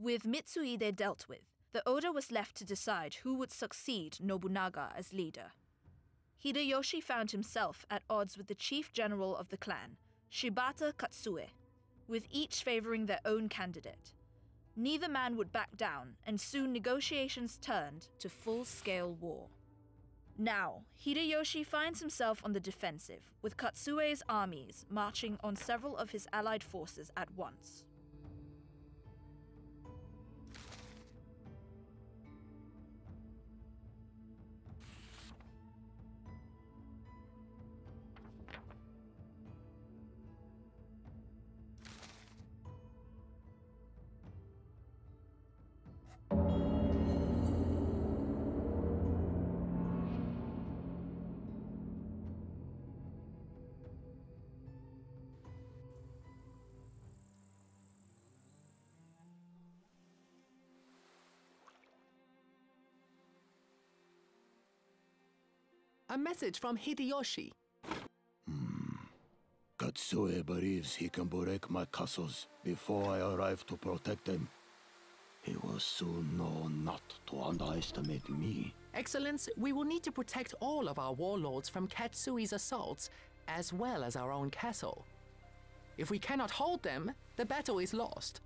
With Mitsuhide dealt with, the Oda was left to decide who would succeed Nobunaga as leader. Hideyoshi found himself at odds with the chief general of the clan, Shibata Katsuie, with each favoring their own candidate. Neither man would back down, and soon negotiations turned to full scale war. Now, Hideyoshi finds himself on the defensive, with Katsuie's armies marching on several of his allied forces at once. A message from Hideyoshi. Hmm. Katsuie believes he can break my castles before I arrive to protect them. He will soon know not to underestimate me. Excellence, we will need to protect all of our warlords from Katsuie's assaults, as well as our own castle. If we cannot hold them, the battle is lost.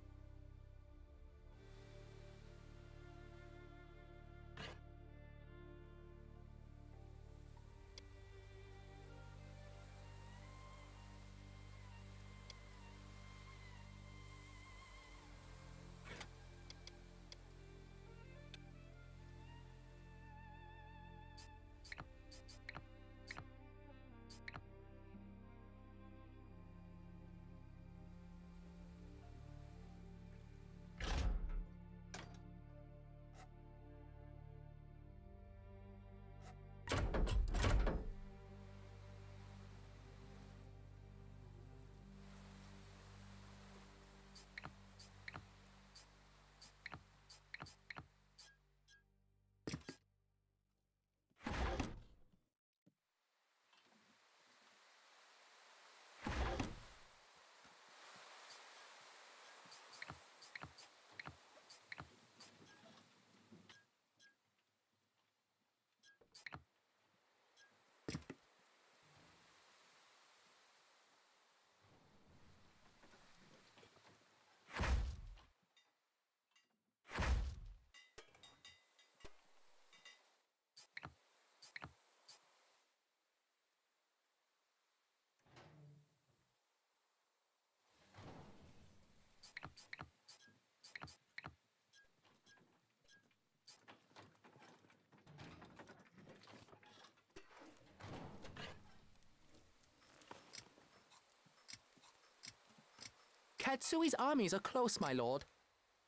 Katsuie's armies are close, my lord.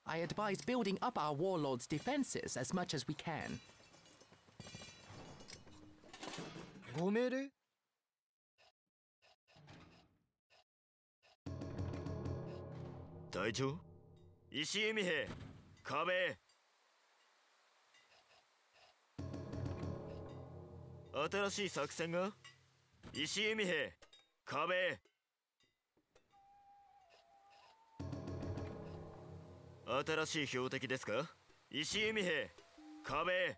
I advise building up our warlord's defenses as much as we can. 고메르? 대주? 이시미해 新しい標的ですか石井美兵壁へ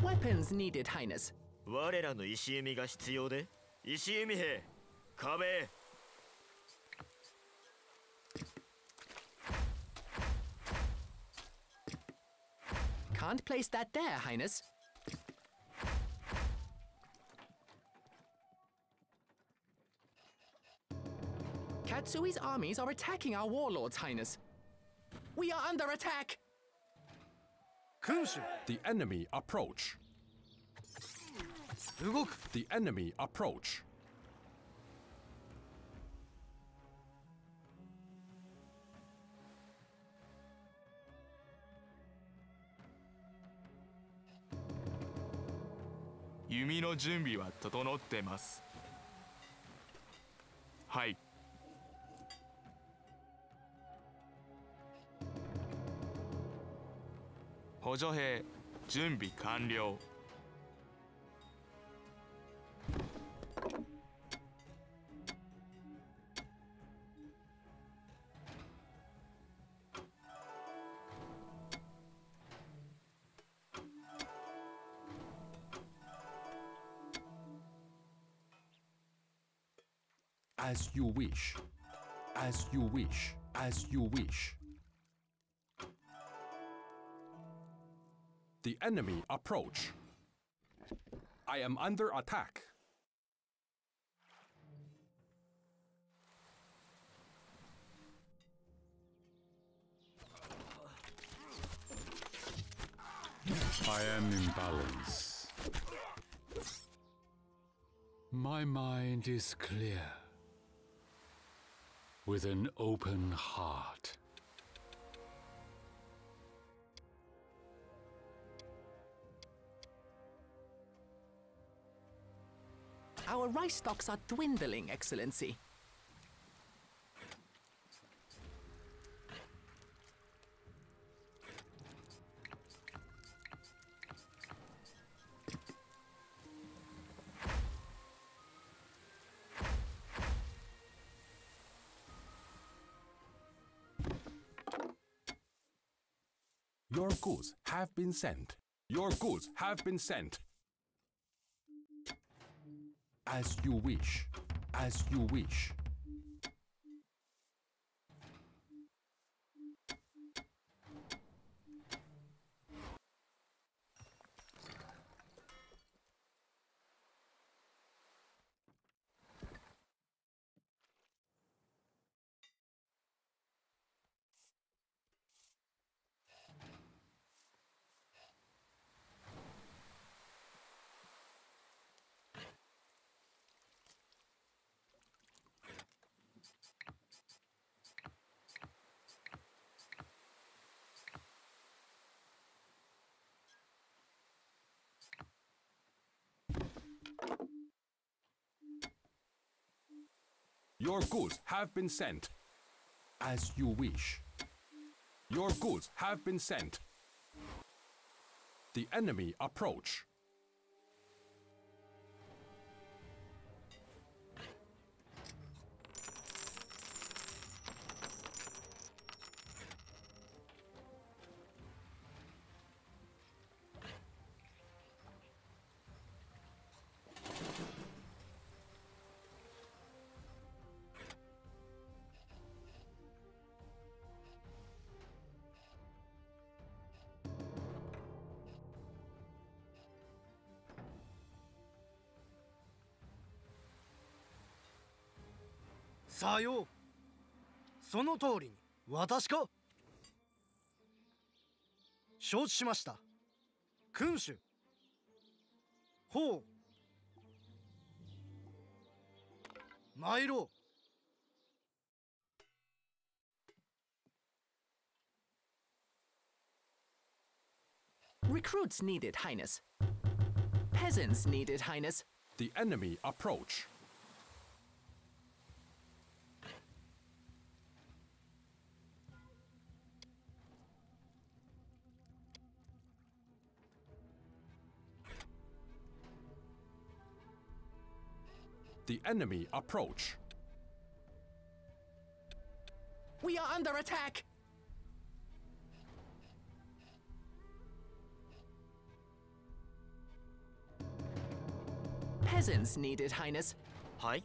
Weapons needed, Highness. 我らの石弓が必要で石弓兵壁へ Can't place that there, Highness. Katsuie's armies are attacking our warlords, Highness. We are under attack! Kuzu! The enemy approach. The enemy approach. Yumi no junbi wa totonotte masu. はい。補助兵準備完了「as you wish. As you wish. As you wish」The enemy approach. I am under attack. I am in balance. My mind is clear. With an open heart. Our rice stocks are dwindling, Excellency. Your goods have been sent. Your goods have been sent. As you wish. As you wish. Your goods have been sent. As you wish. Your goods have been sent. The enemy approach.. さようその通りに私か承知しました君主ほう参ろう Recruits needed, Highness. Peasants needed, Highness. The enemy approach. The enemy approach. We are under attack! Peasants needed, Highness. はい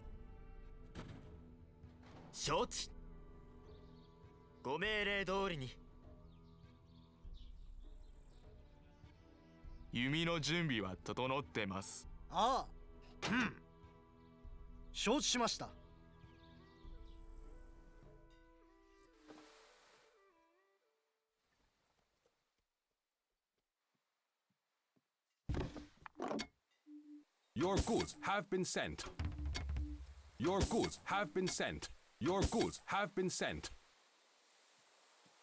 承知ご命令通りに弓の準備は整ってますああうん承知しました「Your goods have been sent. Your goods have been sent. Your goods have been sent.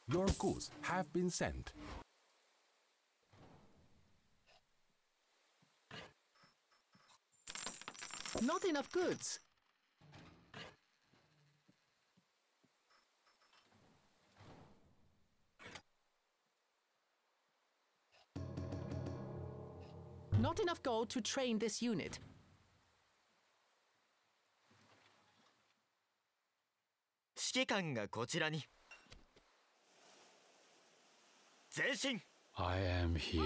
Your goods have been sent. Not enough goods. Not enough gold to train this unit. 指揮官がこちらに前進 I am here.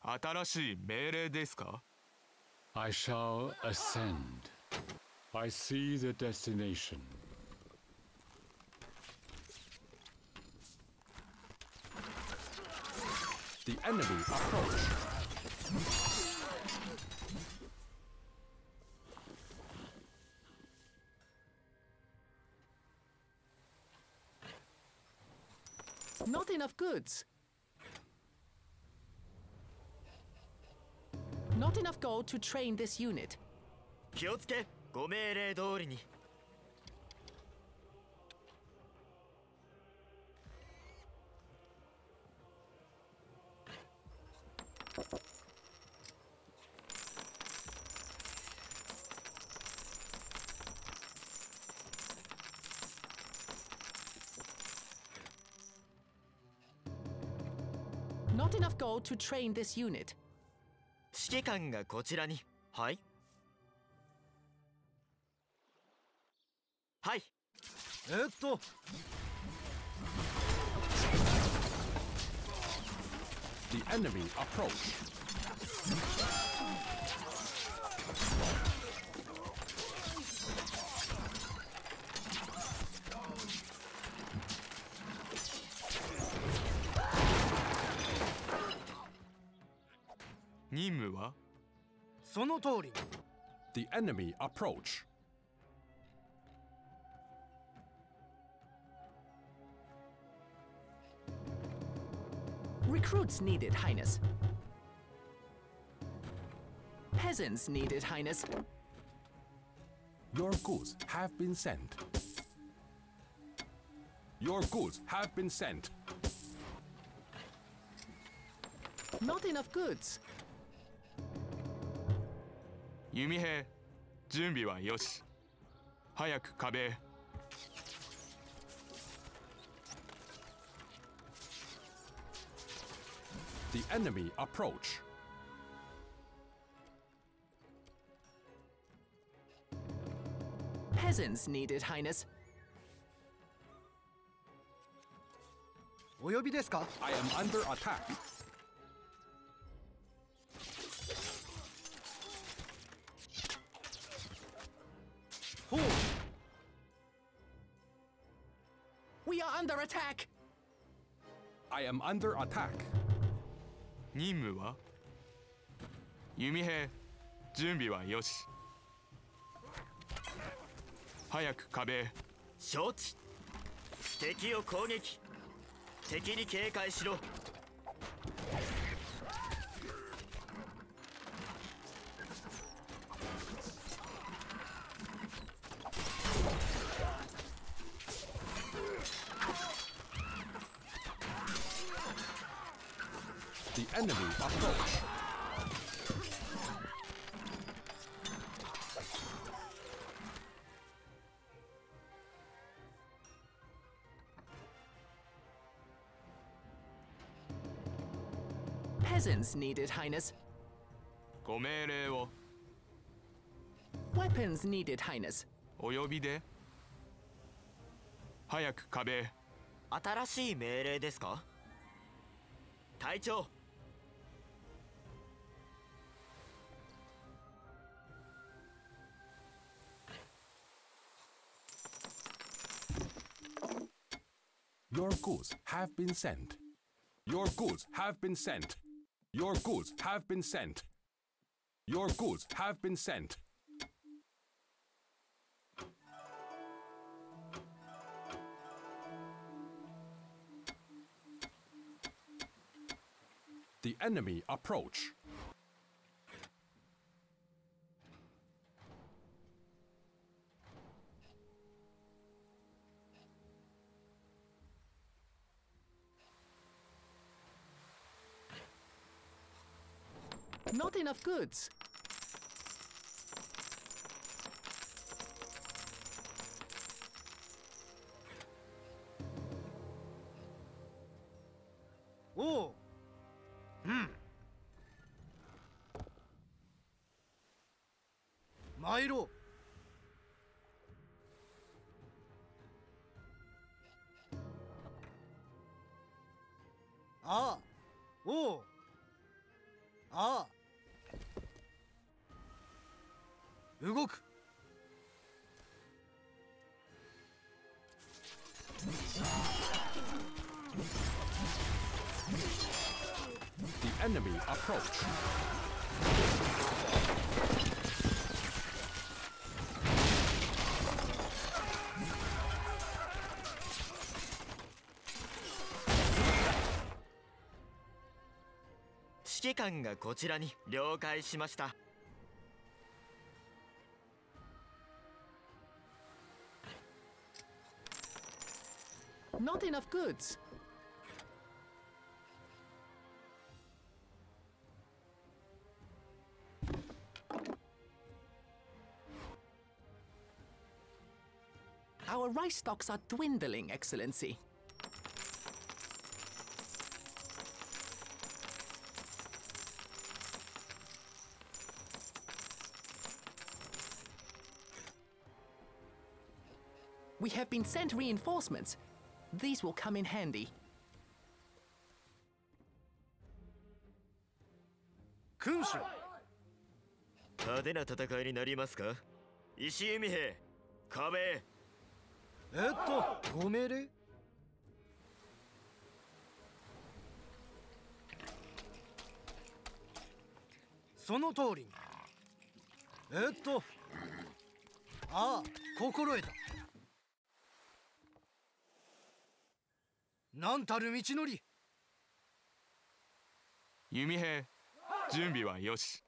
新しい命令ですか I shall ascend. I see the destination. The enemy approach. Not enough goods. Not enough gold to train this unit. 気をつけご命令通りに Not enough gold to train this unit. 指揮官がこちらに。はい。はい。えっと。任務はその通りに The enemy approach. Recruits needed, Highness. 弓兵準備はよし早く壁へ The enemy approach. Peasants needed, Highness. お呼びですか attack. I am under attack. 任務は弓兵準備はよし早く壁へ承知敵を攻撃敵に警戒しろ enemy approach. Peasants needed, Highness. ご命令を Weapons needed, Highness. お呼びで早く壁へ新しい命令ですか隊長 Your goods have been sent. Your goods have been sent. Your goods have been sent. Your goods have been sent. The enemy approach. Not enough goods. 指揮官がこちらに了解しました。Not enough goods. Our rice stocks are dwindling, Excellency. We have been sent reinforcements. These will come in handy. 君主派手な戦いになりますか石弓兵壁へえっとご命令その通りにえっとああ心得たなんたる道のり。弓兵準備はよし。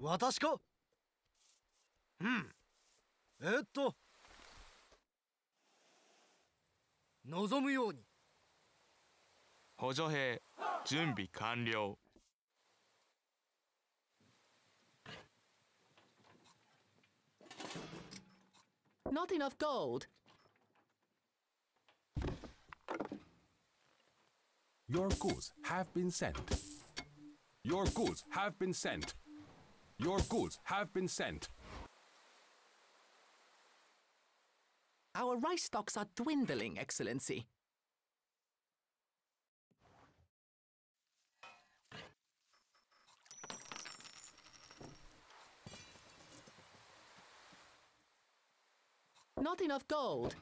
私か？うん。えっと。望むように。補助兵準備完了 Not enough gold. Your goods have been sent. Your goods have been sent. Your goods have been sent. Our rice stocks are dwindling, Excellency. Not enough gold.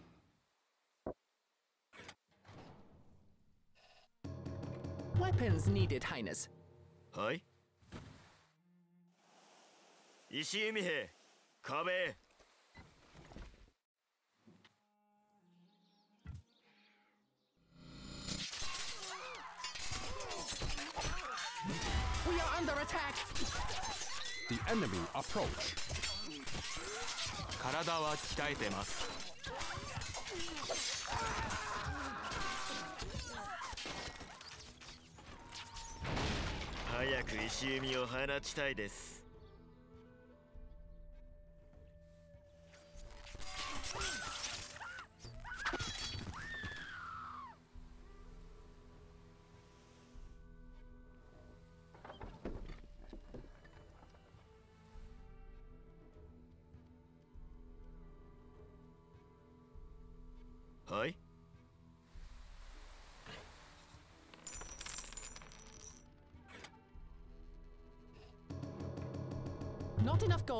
Weapons needed, Highness. Hi. Ishiimihe, Kabe. We are under attack. The enemy approach. 体は鍛えてます早く石弓を放ちたいです。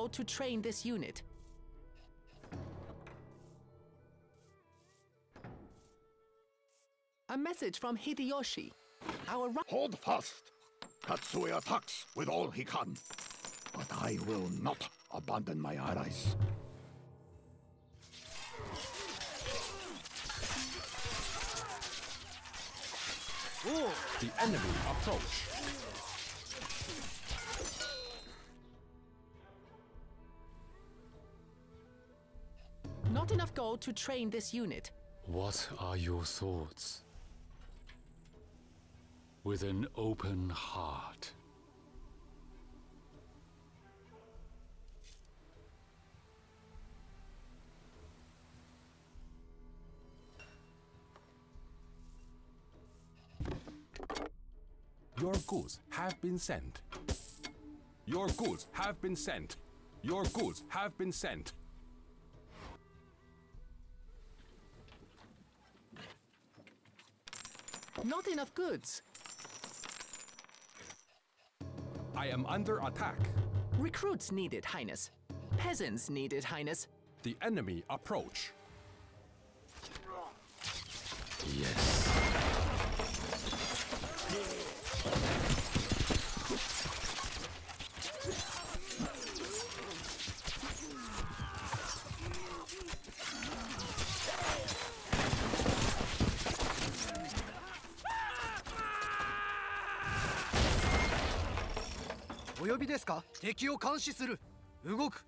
Not to train this unit. A message from Hideyoshi. Our Hold fast! Katsuie attacks with all he can. But I will not abandon my allies. The enemy approach. Not enough gold to train this unit. What are your thoughts? With an open heart. Your goods have been sent. Your goods have been sent. Your goods have been sent. Not enough goods. I am under attack. Recruits needed, Highness. Peasants needed, Highness. The enemy approach. Yes. びですか？敵を監視する。動く。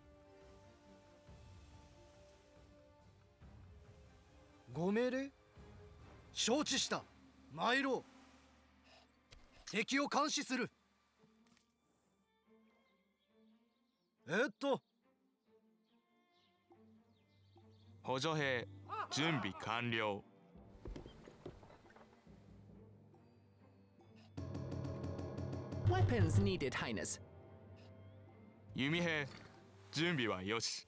ご命令？承知した。参ろう。敵を監視する。えっと。補助兵準備完了。Weapons needed, Highness. 弓兵準備はよし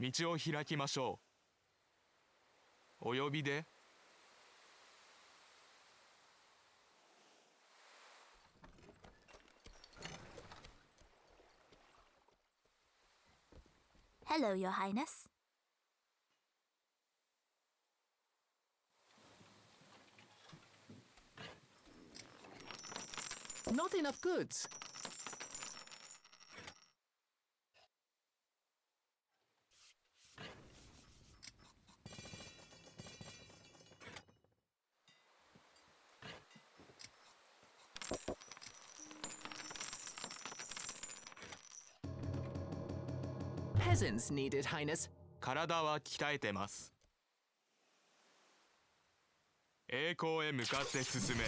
道を開きましょうお呼びで Hello, Your Highness. Not enough goods. Lessons needed, Highness. 体は鍛えてます栄光へ向かって進め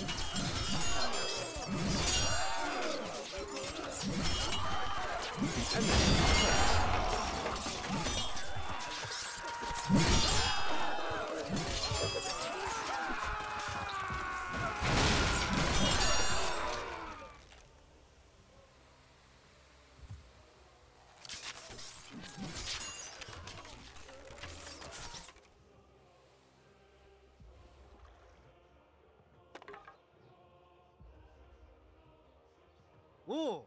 오!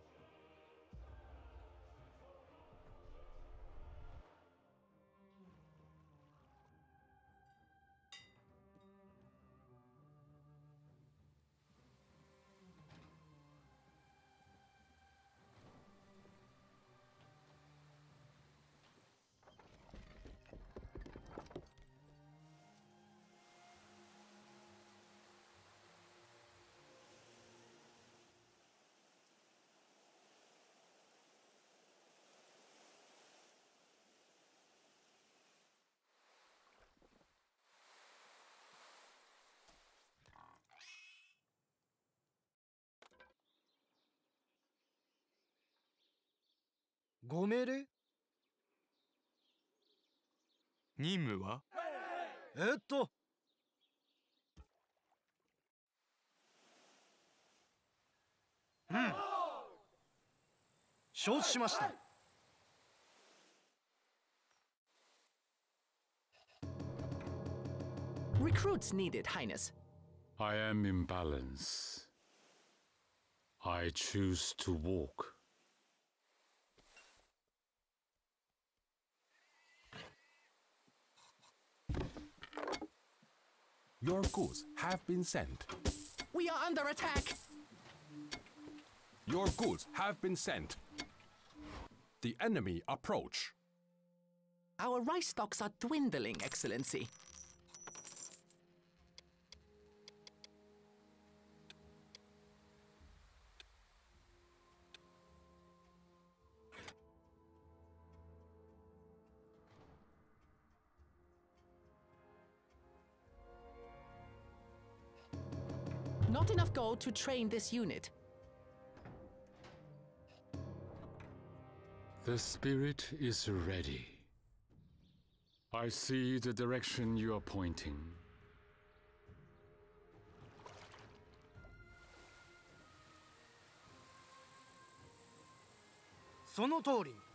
ご命令任務はえっとうん承知しました Recruits needed, Highness. I am in balance. I choose to walk. Your goods have been sent. We are under attack. Your goods have been sent. The enemy approach. Our rice stocks are dwindling, Excellency. to train this unit. The spirit is ready. I see the direction you are pointing. その通りに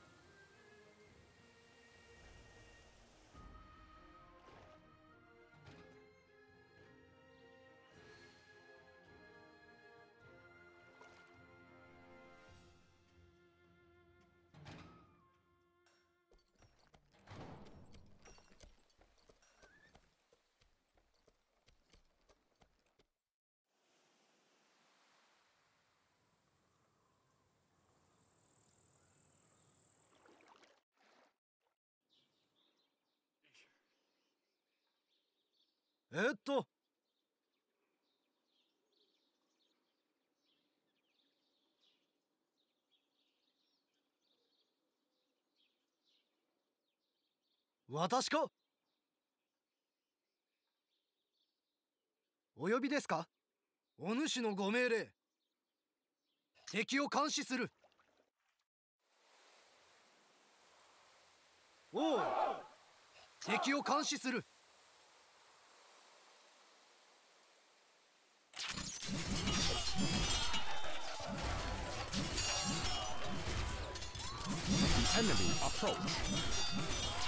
えっと。私か？お呼びですか？お主のご命令。敵を監視する。おう。敵を監視する。Enemy approach.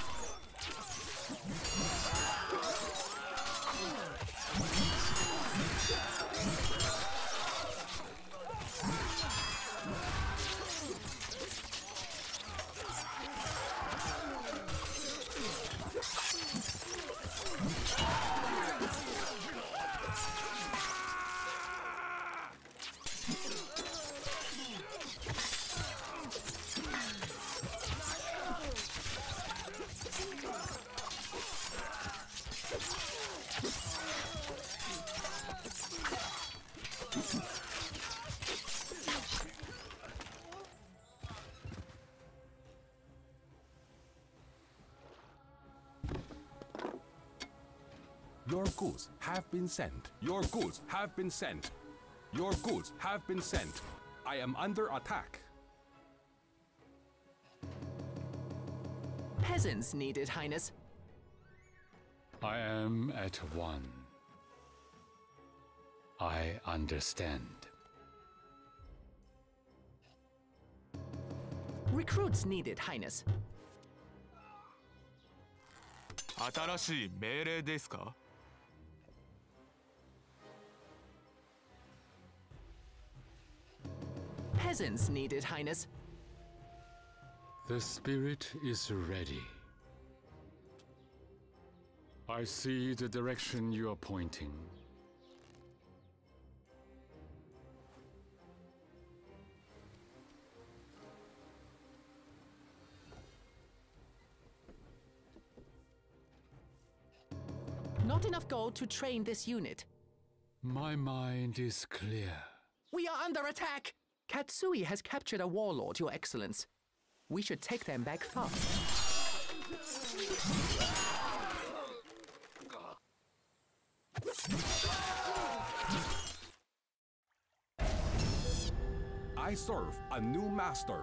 goods have been sent. Your goods have been sent. Your goods have been sent. I am under attack. Peasants needed, Highness. I am at one. I understand. Recruits needed, Highness. 新しい命令ですか Peasants needed, Highness. The spirit is ready. I see the direction you are pointing. Not enough gold to train this unit. My mind is clear. We are under attack! Katsuie has captured a warlord, Your Excellence. We should take them back fast. I serve a new master.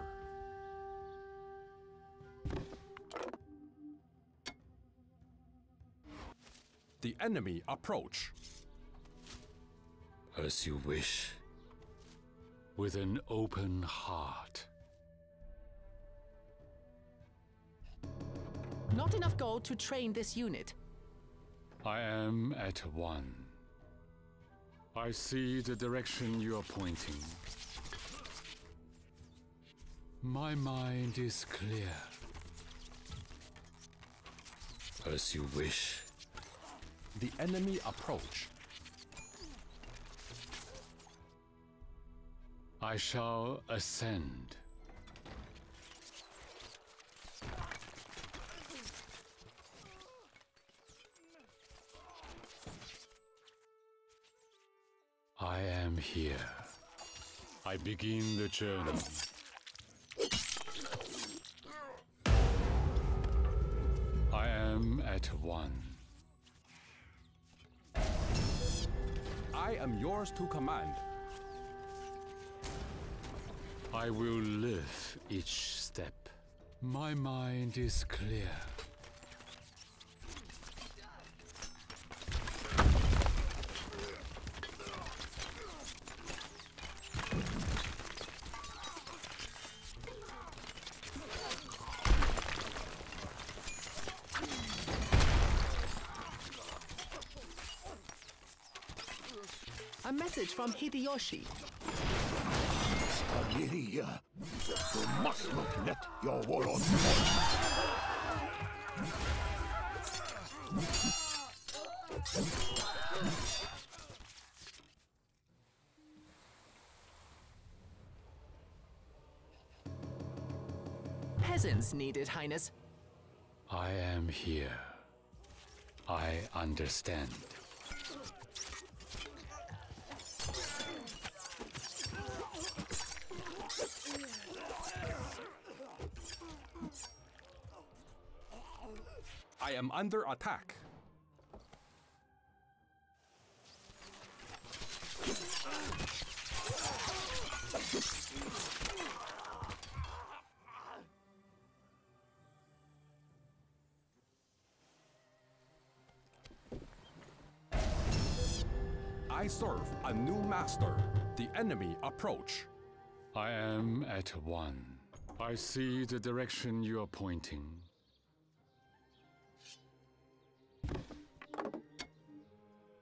The enemy approach. As you wish. With an open heart. Not enough gold to train this unit. I am at one. I see the direction you are pointing. My mind is clear. As you wish. The enemy approach. I shall ascend. I am here. I begin the journey. I am at one. I am yours to command. I will live each step. My mind is clear. A message from Hideyoshi. Lyria, you must not let your warlord fall. Peasants needed, Highness. I am here. I understand. I am under attack. I serve a new master. The enemy approach. I am at one. I see the direction you are pointing.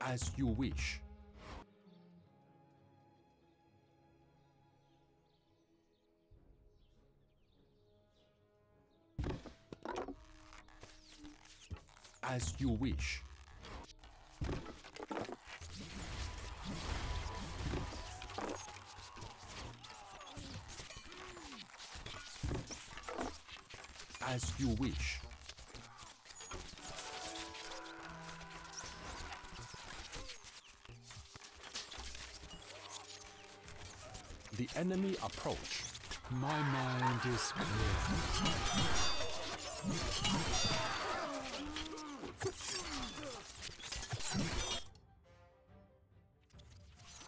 As you wish. As you wish. As you wish. The enemy approach. My mind is clear.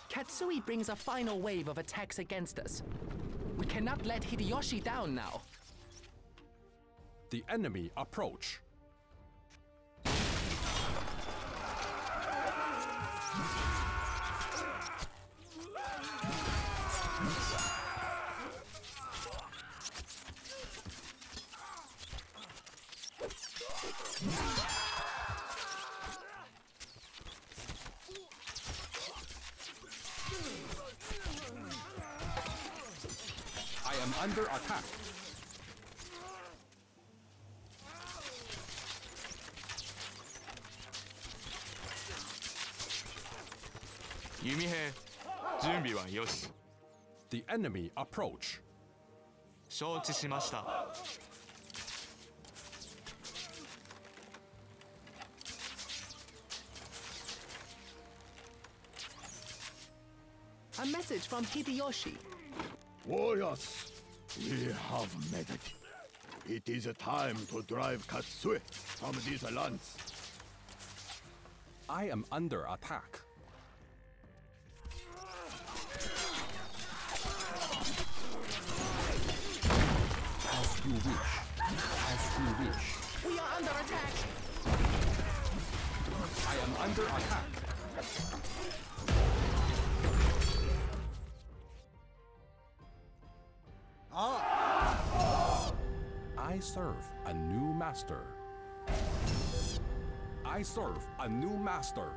Katsuie brings a final wave of attacks against us. We cannot let Hideyoshi down now. The enemy approach. under attack.弓兵準備はよし The enemy approach. 承知しました。 A message from Hideyoshi. Warriors, we have made it. It is a time to drive Katsuie from these lands. I am under attack. As you wish. As you wish. We are under attack. I am under attack. Serve a new master. I serve a new master.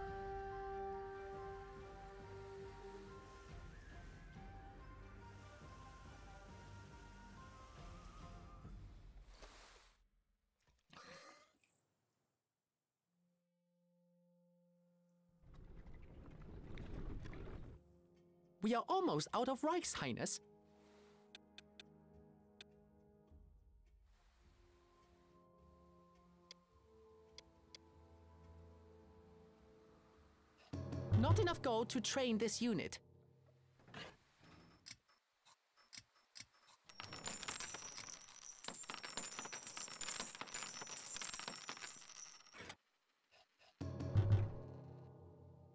We are almost out of rice, Highness. Not enough gold to train this unit.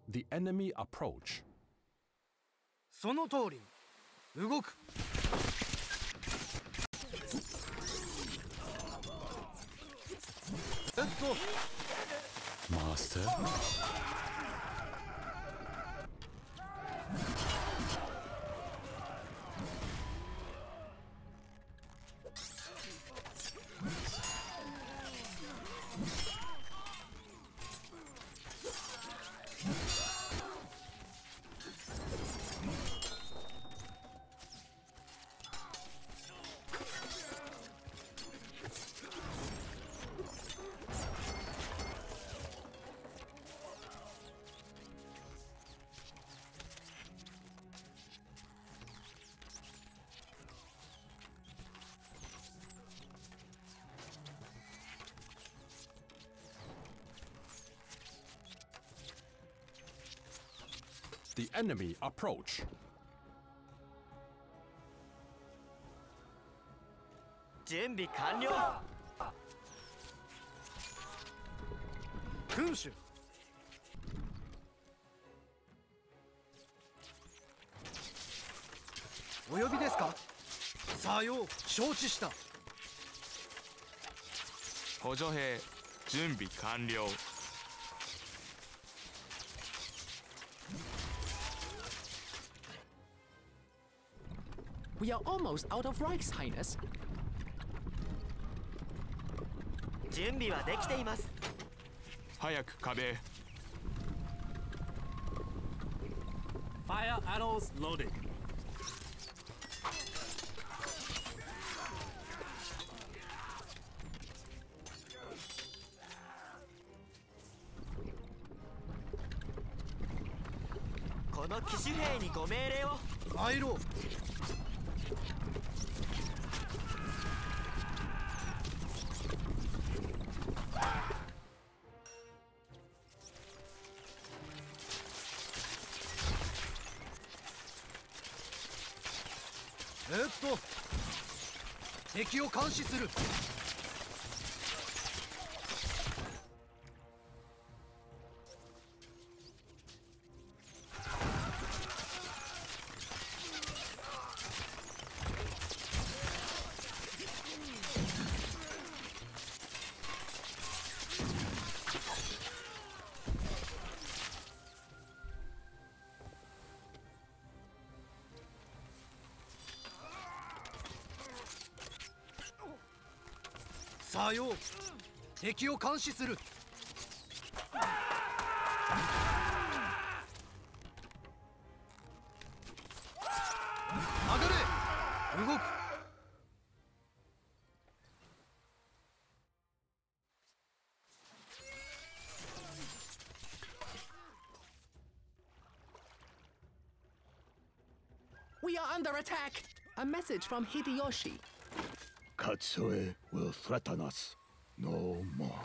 The enemy approach. その通りに動くえっと Master? the enemy お呼びですかさよう承知した補助兵準備完了 We are almost out of Reichs, Highness. 準備はできています早く壁へ Fire arrows loaded. 監視する。さよう敵を監視する上がれ動く We are under attack! A message from Hideyoshi. Katsue will threaten us no more.